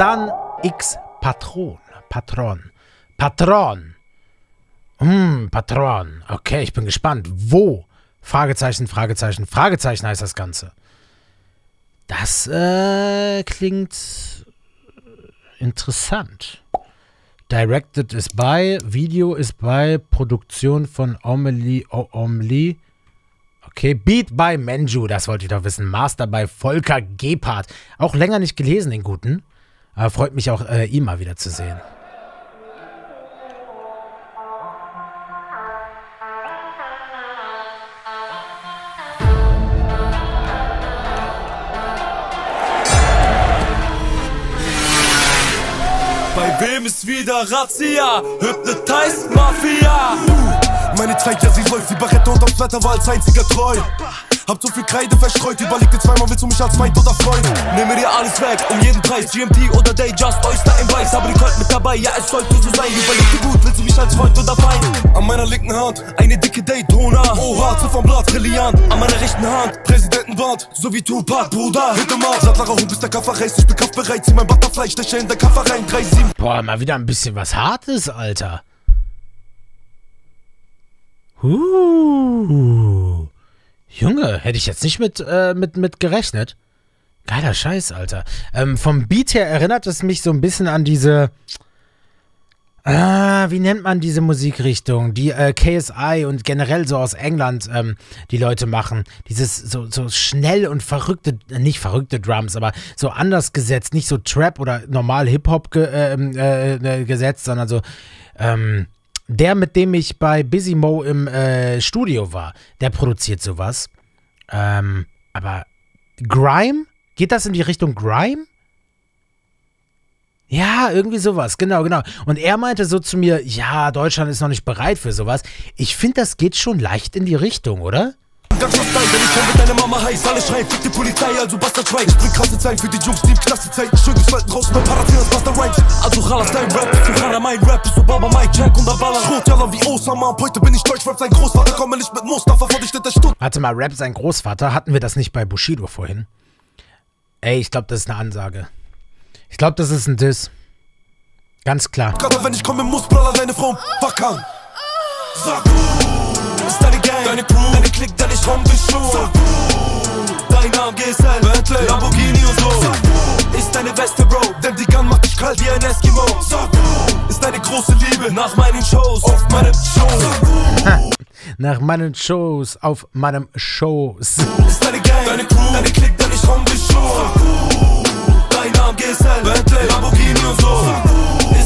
Radan X Patron. Patron. Patron. Hm, Patron. Okay, ich bin gespannt. Wo? Fragezeichen, Fragezeichen, Fragezeichen heißt das Ganze. Das äh, klingt interessant. Directed ist bei, Video ist bei, Produktion von Omeli, Omeli. Okay, Beat by Menju, das wollte ich doch wissen. Master bei Volker Gebhardt. Auch länger nicht gelesen, den guten. Aber freut mich auch, äh, ihn mal wieder zu sehen. Bei wem ist wieder Razzia? Hypnotized Mafia. Meine Zeit, ja, sie läuft wie Barrette und aufs Wetter war als einziger treu. Hab so viel Kreide verstreut, überleg dir zweimal, willst du mich als Feind oder Freund? Nehme dir alles weg, um jeden Preis. GMT oder Day, just Oyster im Weiß. Habe die Colt mit dabei, ja, es sollte so sein. Überleg dir gut, willst du mich als Freund oder Feind? An meiner linken Hand eine dicke Daytona. Oha, Blatt, brillant. An meiner rechten Hand Präsidentenbart, so wie Tupac, Bruder. Hinter Mars, Sattlerer Hub ist der Kafferreis. Ich bin kaufbereit, zieh mein Butterfly, steche in der Kaffer rein. 3-7. Boah, mal wieder ein bisschen was Hartes, Alter. Uh. Junge, hätte ich jetzt nicht mit, äh, mit, mit gerechnet. Geiler Scheiß, Alter. Ähm, vom Beat her erinnert es mich so ein bisschen an diese. Ah, wie nennt man diese Musikrichtung? Die äh, KSI und generell so aus England ähm, die Leute machen. Dieses so, so schnell und verrückte, nicht verrückte Drums, aber so anders gesetzt. Nicht so Trap oder normal Hip-Hop ge, ähm, äh, äh, gesetzt, sondern so. Ähm, der, mit dem ich bei Busy Mo im äh, Studio war, der produziert sowas. Ähm, aber Grime? Geht das in die Richtung Grime? Ja, irgendwie sowas, genau, genau. Und er meinte so zu mir, ja, Deutschland ist noch nicht bereit für sowas. Ich finde, das geht schon leicht in die Richtung, oder? Ganz dein, wenn ich komm, wird deine Mama heiß. Alle schreien, fick die Polizei, also Bastard Schwein. Ich bring krasse Zeit für die Jungs, die im Klasse Zeit. Schön gespalten raus, mein Paradies, Bastard Rhymes. Also Ralas dein Rap, Suchana mein Rap. Du Baba, Mike, Jack und Ballern. Schrot, Jalla wie Osama. Heute bin ich Deutsch, Rap sein Großvater. Komme nicht mit Mustafa, vor dich der Stund. Warte mal, Rap sein Großvater, hatten wir das nicht bei Bushido vorhin? Ey, ich glaube, das ist eine Ansage. Ich glaube, das ist ein Diss. Ganz klar. Gerade wenn ich komme, muss Brother deine Frau wackern. Sag du, ist deine Gang, deine Crew, deine Klick, deine Strom geschult. Sag du, dein Name GSL, Bentley, Lamborghini und so. Du, ist deine Weste, Bro, denn die Gun macht dich kalt wie ein Eskimo. Du, ist deine große Liebe. Nach meinen Shows, auf meinem Show. Nach meinen Shows, auf meinem Shows. ist deine Gang, deine Crew, deine Klick, deine Strom geschult. Dein Name GSL, Bentley, Lamborghini und so. Du,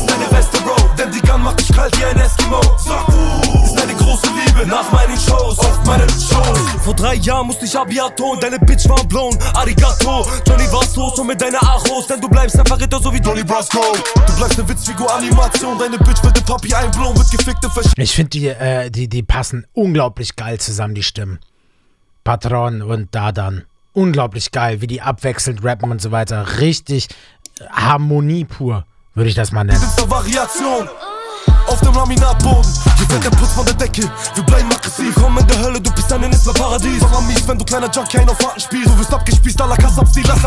drei Jahren musste ich Abiaton, deine Bitch war blown, Arigato. Johnny war's los und mit deiner Achos, denn du bleibst ein Verräter so wie Donny Brasco. Du bleibst eine Witzfigur-Animation, deine Bitch wird den Papi einblown, wird gefickt und verschickt. Ich finde, die, äh, die, die passen unglaublich geil zusammen, die Stimmen. Patron und Dadan. Unglaublich geil, wie die abwechselnd rappen und so weiter. Richtig Harmonie pur, würde ich das mal nennen. Variation. Auf dem Laminatboden, hier fällt der Putz von der Decke. Wir bleiben aggressiv. Willkommen in der Hölle, du bist ein Nisla-Paradies. Sommer mies, wenn du kleiner Junkie ein auf Warten spielst. Du wirst abgespießt, à la Kassab, die lass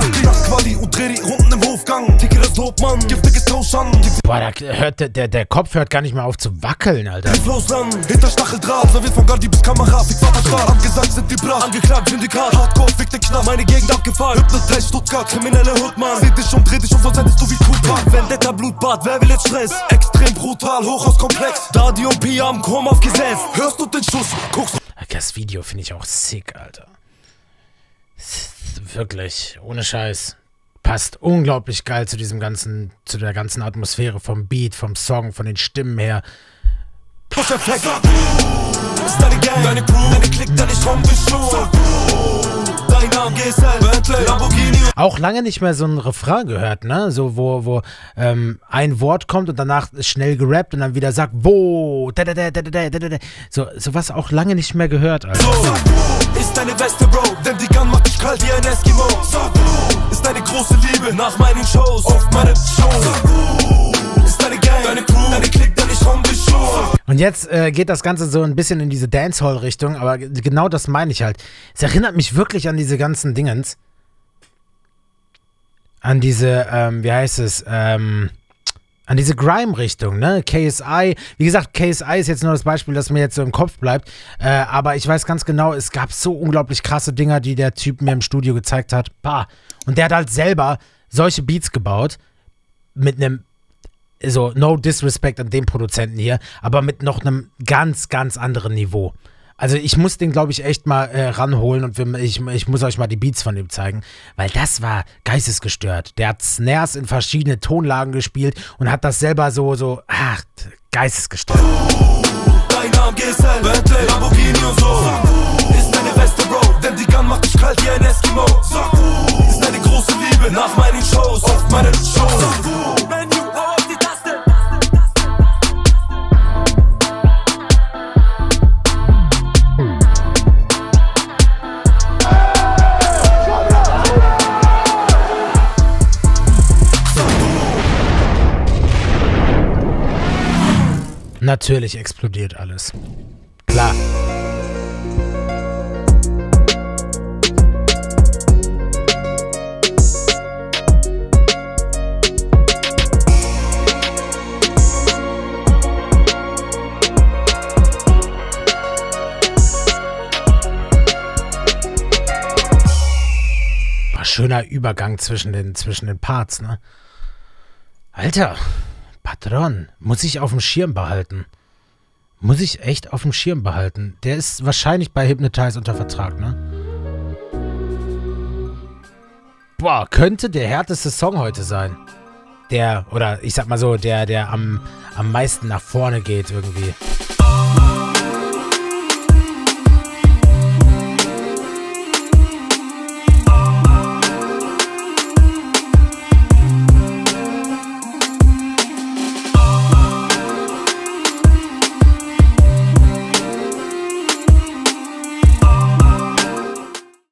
Quali und dreh die Runden im Hofgang. Ticke das Topmann, giftiges Tauschan. Gib Boah, da hört, der- der, der Kopf hört gar nicht mehr auf zu wackeln, Alter. Hinter Stacheldraht, serviert von Gardi bis Kamera. Fick Vaterstaat, angesagt sind die Brat. Angeklagt, Syndikat, Hardcore, fick den Knast. meine Gegend abgefahren. Hypnotize Stuttgart, Kriminelle Hoodmann. Seh dich um, dreh dich um, sonst endest du wie Tupac. Vendetta, Blutbad, wer will jetzt Stress? Extrem brutal, Hochhauskomplex. Dadi und Pia am Chrom aufgesetzt. Hörst du den Schuss? Guckst Das Video finde ich auch sick, Alter. Wirklich, ohne Scheiß passt unglaublich geil zu diesem ganzen, zu der ganzen Atmosphäre vom Beat, vom Song, von den Stimmen her. Pusher Fleck. Ist deine Gang, deine Crew, deine Klick, deine Schrumpfschuhe. Dein Auch lange nicht mehr so ein Refrain gehört, ne? So, wo, wo ähm, ein Wort kommt und danach ist schnell gerappt und dann wieder sagt, wo, da. So, was auch lange nicht mehr gehört, Alter. So, ist deine Weste, Bro, denn die Gun macht dich kalt wie ein Eskimo. So, deine große Liebe nach meinen Shows, auf meinem Show. Sag du, ist deine Gang, deine Crew, deine Klick, deine geschult. Und jetzt äh, geht das Ganze so ein bisschen in diese Dancehall-Richtung, aber genau das meine ich halt. Es erinnert mich wirklich an diese ganzen Dingens. an diese, ähm, wie heißt es, ähm, an diese Grime-Richtung, ne? KSI, wie gesagt, KSI ist jetzt nur das Beispiel, das mir jetzt so im Kopf bleibt, äh, aber ich weiß ganz genau, es gab so unglaublich krasse Dinger, die der Typ mir im Studio gezeigt hat. Bah. Und der hat halt selber solche Beats gebaut mit einem so no disrespect an dem Produzenten hier, aber mit noch einem ganz, ganz anderen Niveau. Also ich muss den, glaube ich, echt mal äh, ranholen und wir, ich, ich muss euch mal die Beats von ihm zeigen, weil das war geistesgestört. Der hat Snares in verschiedene Tonlagen gespielt und hat das selber so, so, ach, geistesgestört. Dein Name GSL, Bentley, Lamborghini und so. Ist deine Weste, Bro, denn die Gun macht kalt wie ein Eskimo. Liebe nach meinen Shows, auf meinen Shows. Menu, hau auf die Taste. Natürlich explodiert alles. Klar. Schöner Übergang zwischen den, zwischen den Parts, ne? Alter, Patron, muss ich auf dem Schirm behalten. Muss ich echt auf dem Schirm behalten. Der ist wahrscheinlich bei Hypnotize unter Vertrag, ne? Boah, könnte der härteste Song heute sein. Der, oder ich sag mal so, der, der am, am meisten nach vorne geht irgendwie.